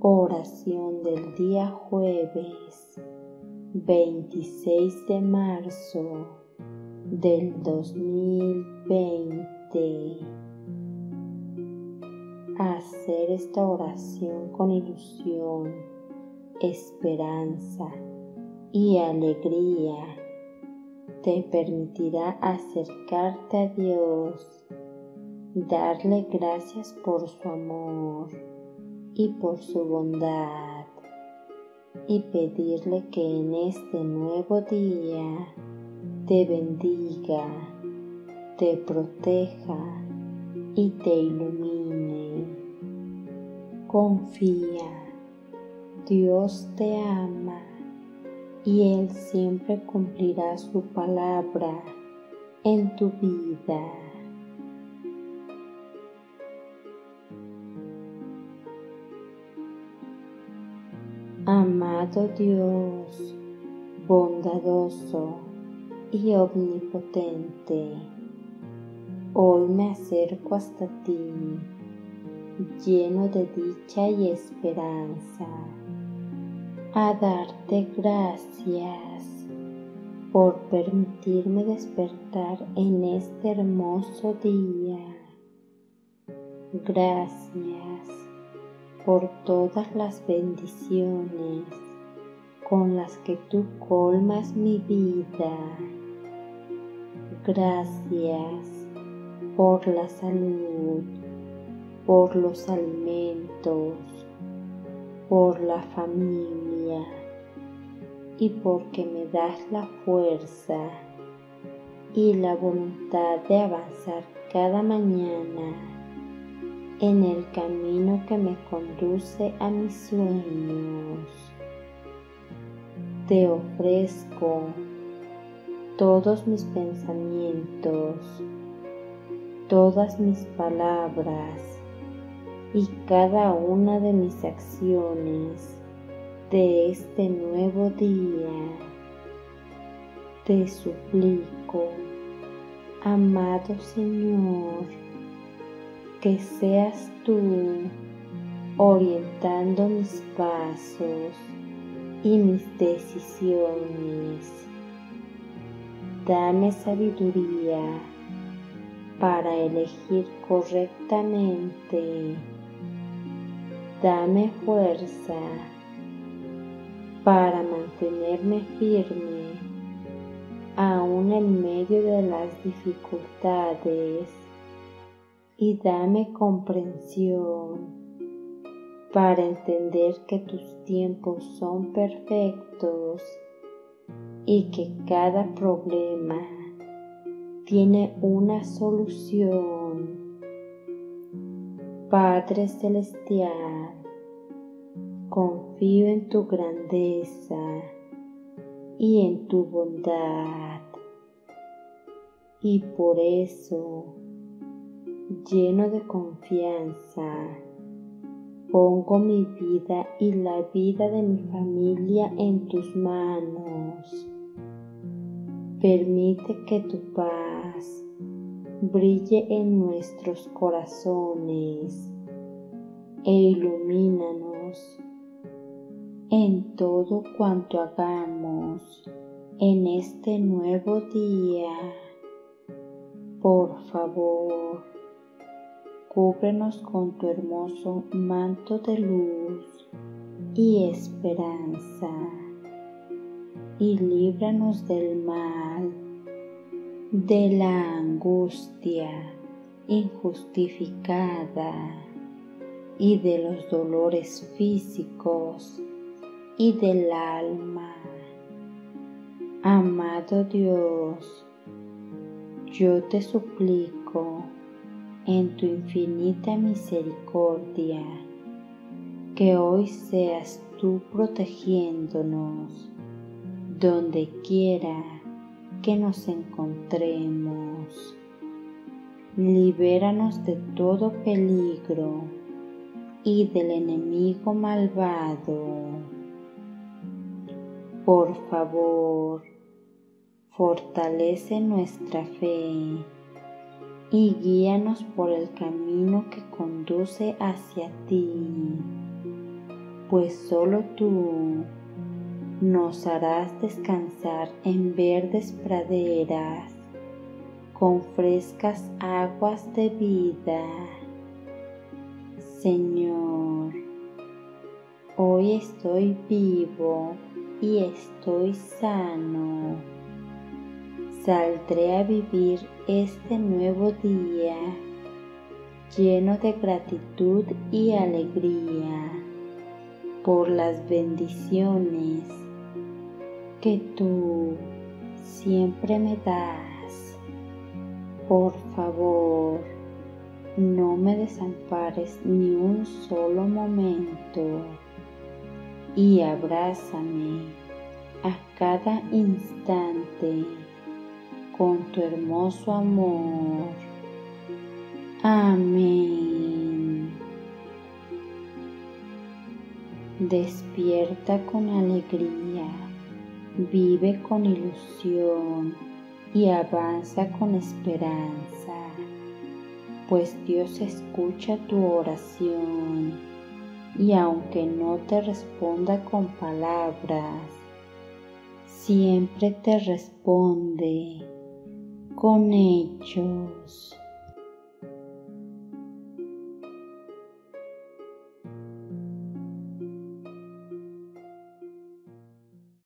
Oración del día jueves 26 de marzo del 2020. Hacer esta oración con ilusión, esperanza y alegría te permitirá acercarte a Dios, darle gracias por su amor y por su bondad y pedirle que en este nuevo día te bendiga, te proteja y te ilumine. Confía, Dios te ama y Él siempre cumplirá su palabra en tu vida. Amado Dios, bondadoso y omnipotente, hoy me acerco hasta ti, lleno de dicha y esperanza, a darte gracias por permitirme despertar en este hermoso día. Gracias por todas las bendiciones con las que tú colmas mi vida. Gracias por la salud, por los alimentos, por la familia y porque me das la fuerza y la voluntad de avanzar cada mañana en el camino que me conduce a mis sueños. Te ofrezco todos mis pensamientos, todas mis palabras y cada una de mis acciones de este nuevo día. Te suplico, amado Señor, que seas tú orientando mis pasos y mis decisiones. Dame sabiduría para elegir correctamente. Dame fuerza para mantenerme firme aún en medio de las dificultades y dame comprensión para entender que tus tiempos son perfectos y que cada problema tiene una solución. Padre Celestial, confío en tu grandeza y en tu bondad y por eso lleno de confianza, pongo mi vida y la vida de mi familia en tus manos. Permite que tu paz brille en nuestros corazones e ilumínanos en todo cuanto hagamos en este nuevo día. Por favor, cúbrenos con tu hermoso manto de luz y esperanza y líbranos del mal, de la angustia injustificada y de los dolores físicos y del alma. Amado Dios, yo te suplico en tu infinita misericordia, que hoy seas tú protegiéndonos donde quiera que nos encontremos. Libéranos de todo peligro y del enemigo malvado. Por favor, fortalece nuestra fe y guíanos por el camino que conduce hacia ti. pues solo tú nos harás descansar en verdes praderas con frescas aguas de vida. Señor, hoy estoy vivo y estoy sano. Saldré a vivir este nuevo día lleno de gratitud y alegría por las bendiciones que tú siempre me das. Por favor, no me desampares ni un solo momento y abrázame a cada instante con tu hermoso amor. Amén. Despierta con alegría, vive con ilusión y avanza con esperanza, pues Dios escucha tu oración y aunque no te responda con palabras, siempre te responde con hechos.